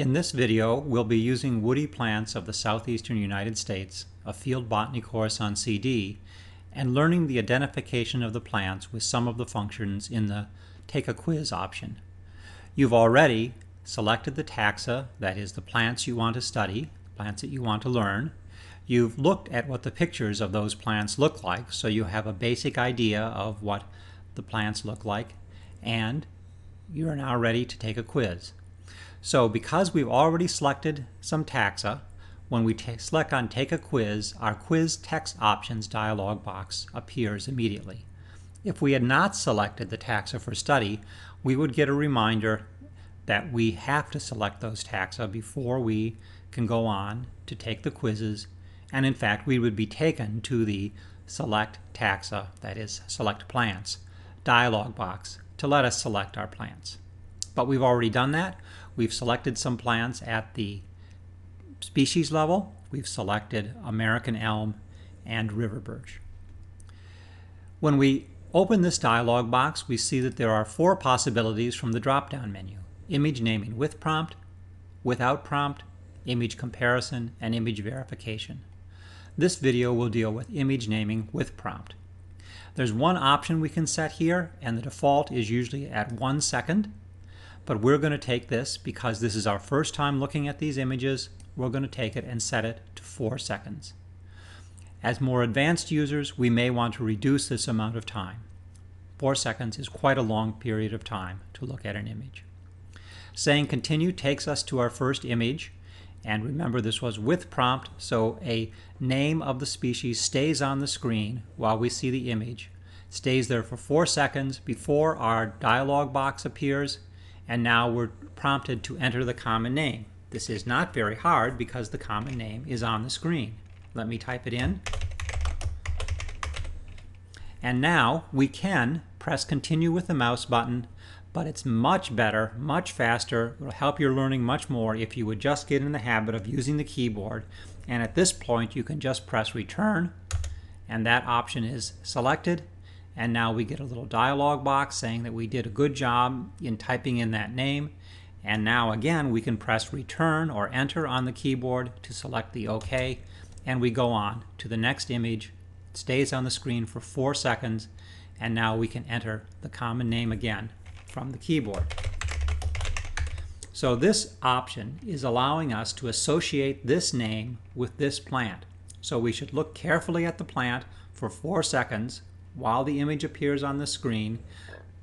In this video, we'll be using woody plants of the southeastern United States, a field botany course on CD, and learning the identification of the plants with some of the functions in the Take a Quiz option. You've already selected the taxa, that is the plants you want to study, plants that you want to learn. You've looked at what the pictures of those plants look like, so you have a basic idea of what the plants look like, and you're now ready to take a quiz. So because we've already selected some taxa, when we select on Take a Quiz, our Quiz Text Options dialog box appears immediately. If we had not selected the taxa for study, we would get a reminder that we have to select those taxa before we can go on to take the quizzes, and in fact we would be taken to the Select Taxa, that is, Select Plants, dialog box to let us select our plants. But we've already done that. We've selected some plants at the species level. We've selected American elm and river birch. When we open this dialog box, we see that there are four possibilities from the drop-down menu. Image naming with prompt, without prompt, image comparison, and image verification. This video will deal with image naming with prompt. There's one option we can set here, and the default is usually at one second. But we're going to take this because this is our first time looking at these images. We're going to take it and set it to four seconds. As more advanced users, we may want to reduce this amount of time. Four seconds is quite a long period of time to look at an image. Saying continue takes us to our first image. And remember, this was with prompt, so a name of the species stays on the screen while we see the image, stays there for four seconds before our dialog box appears, and now we're prompted to enter the common name. This is not very hard because the common name is on the screen. Let me type it in. And now we can press continue with the mouse button, but it's much better, much faster, it will help your learning much more if you would just get in the habit of using the keyboard. And at this point you can just press return and that option is selected and now we get a little dialog box saying that we did a good job in typing in that name. And now again, we can press return or enter on the keyboard to select the OK. And we go on to the next image. It stays on the screen for four seconds. And now we can enter the common name again from the keyboard. So this option is allowing us to associate this name with this plant. So we should look carefully at the plant for four seconds while the image appears on the screen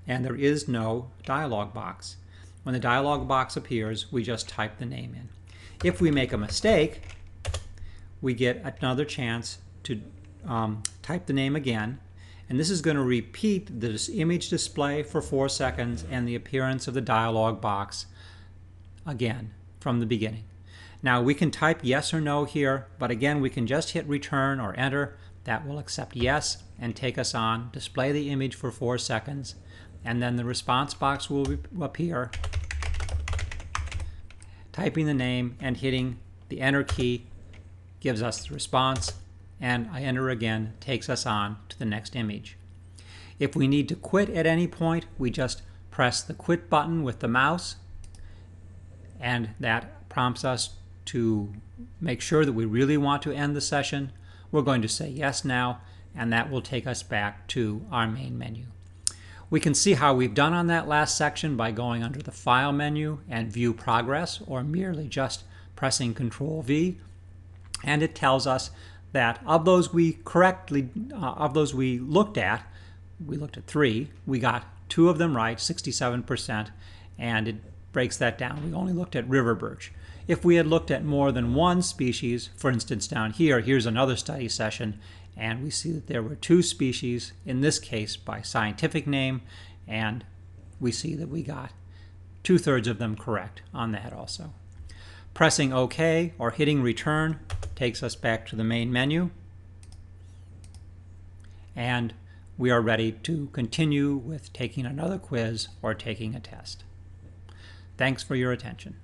and there is no dialog box. When the dialog box appears, we just type the name in. If we make a mistake, we get another chance to um, type the name again. And this is going to repeat this image display for four seconds and the appearance of the dialog box again from the beginning. Now we can type yes or no here, but again we can just hit return or enter that will accept yes and take us on, display the image for four seconds, and then the response box will appear. Typing the name and hitting the enter key gives us the response, and I enter again takes us on to the next image. If we need to quit at any point, we just press the quit button with the mouse, and that prompts us to make sure that we really want to end the session. We're going to say yes now, and that will take us back to our main menu. We can see how we've done on that last section by going under the File menu and View Progress, or merely just pressing Control V, and it tells us that of those we correctly, uh, of those we looked at, we looked at three, we got two of them right, 67%, and it breaks that down. We only looked at river birch. If we had looked at more than one species, for instance down here, here's another study session, and we see that there were two species, in this case by scientific name, and we see that we got two-thirds of them correct on that also. Pressing OK or hitting return takes us back to the main menu, and we are ready to continue with taking another quiz or taking a test. Thanks for your attention.